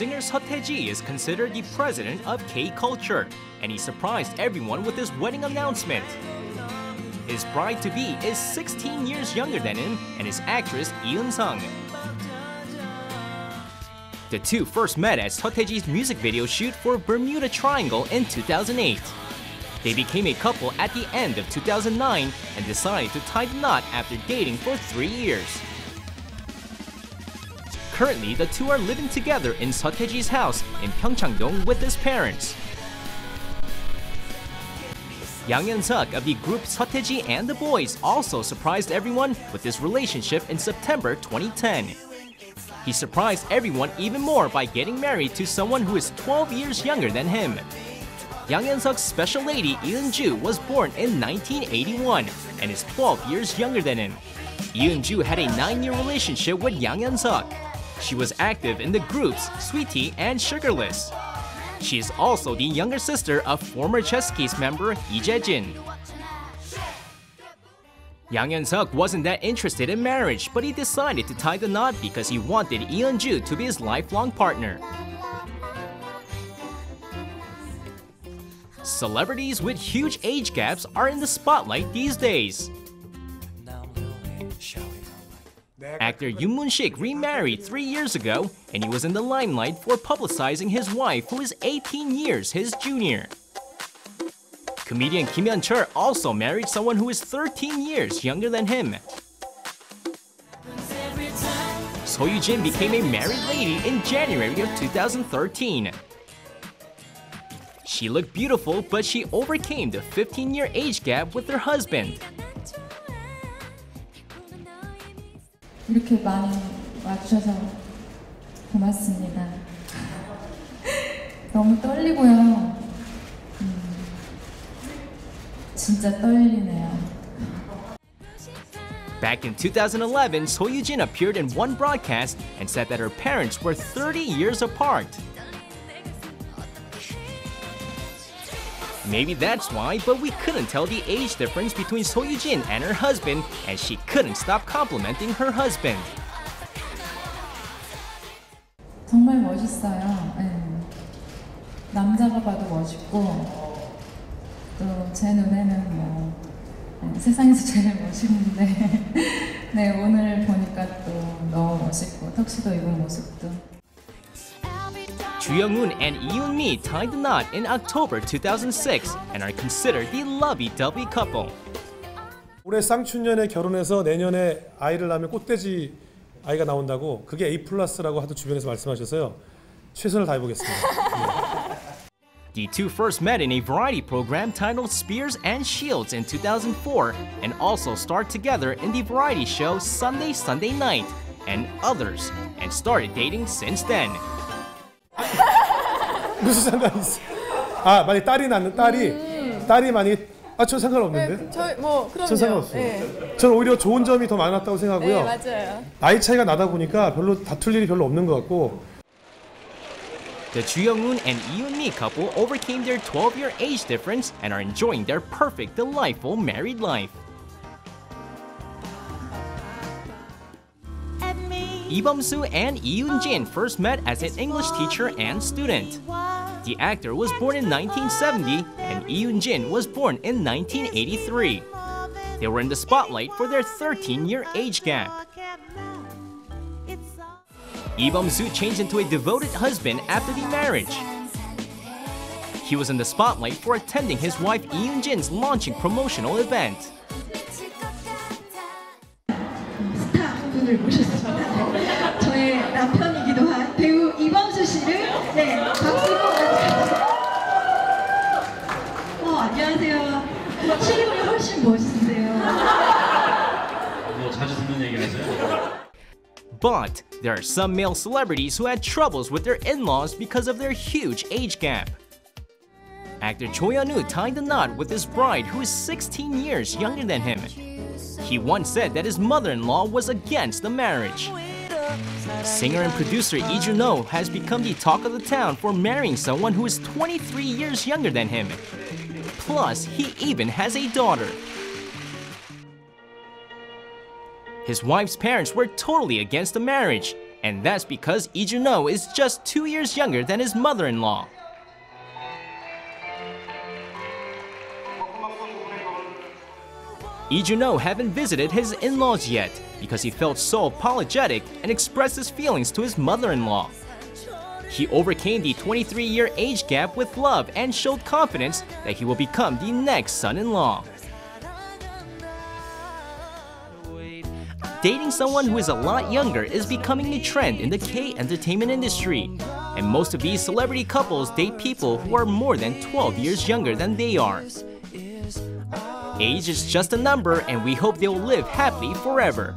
singer Seo Tai-ji is considered the president of K-culture, and he surprised everyone with his wedding announcement. His bride-to-be is 16 years younger than him and is actress Lee Eun-sung. The two first met at Seo Tai-ji's music video shoot for Bermuda Triangle in 2008. They became a couple at the end of 2009 and decided to tie the knot after dating for three years. Currently, the two are living together in Seo Tai-ji's house in Pyeongchang-dong with his parents. Yang Hyun-suk of the group Seo Tai-ji and the Boys also surprised everyone with his relationship in September 2010. He surprised everyone even more by getting married to someone who is 12 years younger than him. Yang Hyun-suk's special lady Eun-ju was born in 1981 and is 12 years younger than him. Eun-ju had a 9-year relationship with Yang Hyun-suk. She was active in the groups Sweetie and Sugarless. She is also the younger sister of former Sechs Kies member Lee Jae-jin. Yang Hyun-suk wasn't that interested in marriage, but he decided to tie the knot because he wanted Eun-ju to be his lifelong partner. Celebrities with huge age gaps are in the spotlight these days. Actor Yoon Moon-sik remarried three years ago, and he was in the limelight for publicizing his wife, who is 18 years his junior. Comedian Kim Hyun-chul also married someone who is 13 years younger than him. So Yoo-jin became a married lady in January of 2013. She looked beautiful, but she overcame the 15-year age gap with her husband. 이렇게 많이 와주셔서 고맙습니다. 너무 떨리고요. 음, 진짜 떨리네요. Back in 2011, So Yoo-jin appeared in one broadcast and said that her parents were 30 years apart. Maybe that's why, but we couldn't tell the age difference between So Yoo-jin and her husband, and she couldn't stop complimenting her husband. 정말 멋있어요. 네. 남자가 봐도 멋있고 또 제 눈에는 뭐 세상에서 제일 멋있는데 네 오늘 보니까 또 너무 멋있고 턱시도 입은 모습도 Ju Young-un and Lee Eun-mi tied the knot in October 2006 and are considered the lovey-dovey couple. 올해 쌍춘년에 결혼해서 내년에 아이를 낳으면 꽃돼지 아이가 나온다고 그게 A 플러스라고 하도 주변에서 말씀하셔서요 최선을 다해보겠습니다. The two first met in a variety program titled Spears and Shields in 2004 and also starred together in the variety show Sunday Sunday Night and others and started dating since then. 무슨 상관이 있어? 아 만약 딸이 낳는 딸이 딸이 만약 아저 상관없는데? 네, 저희 뭐 그럼요. 전 상관없어요. 네. 저는 오히려 좋은 점이 더 많았다고 생각하고요. 네, 맞아요. 나이 차이가 나다 보니까 별로 다툴 일이 별로 없는 것 같고 The Ju Young-un and Lee Eun-mi couple overcame their 12-year age difference and are enjoying their perfect, delightful married life. Lee Bum-soo and Lee Eun-jin first met as an English teacher and student. The actor was born in 1970 and Lee Eun-jin was born in 1983. They were in the spotlight for their 13-year age gap. Lee Bum-soo changed into a devoted husband after the marriage. He was in the spotlight for attending his wife Lee Eun-jin's launching promotional event. 남편이기도 한 배우 이범수 씨를 네 박수로 맞이하겠습니다. 어 안녕하세요. 실물이 훨씬 멋있으세요. 뭐 자주 듣는 얘기라서요. But there are some male celebrities who had troubles with their in-laws because of their huge age gap. Actor Choi Yeon-woo tied the knot with his bride who is 16 years younger than him. He once said that his mother-in-law was against the marriage. Singer and producer Lee Juno has become the talk of the town for marrying someone who is 23 years younger than him. Plus, he even has a daughter. His wife's parents were totally against the marriage, And that's because Lee Juno is just two years younger than his mother-in-law. Lee Juno haven't visited his in-laws yet because he felt so apologetic and expressed his feelings to his mother-in-law. He overcame the 23-year age gap with love and showed confidence that he will become the next son-in-law. Dating someone who is a lot younger is becoming a trend in the K-entertainment industry. And most of these celebrity couples date people who are more than 12 years younger than they are. Age is just a number and we hope they will live happily forever.